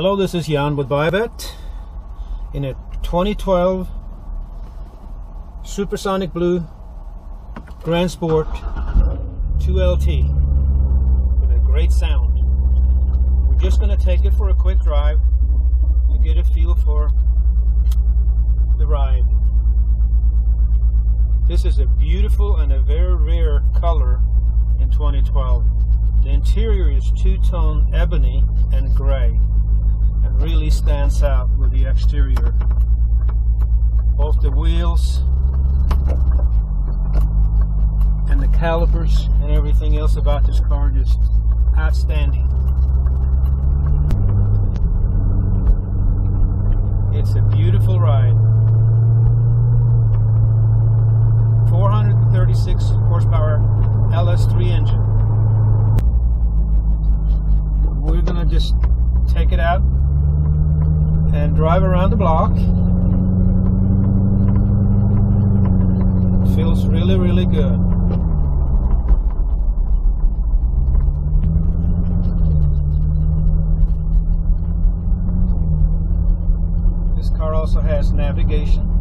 Hello, this is Jan with Buyavette in a 2012 Supersonic Blue Grand Sport 2LT with a great sound. We're just going to take it for a quick drive to get a feel for the ride. This is a beautiful and a very rare color in 2012. The interior is two-tone ebony and gray stands out with the exterior. Both the wheels and the calipers and everything else about this car just outstanding. It's a beautiful ride. 436 horsepower LS3 engine. We're gonna just take it out drive around the block. Feels really, really good. This car also has navigation.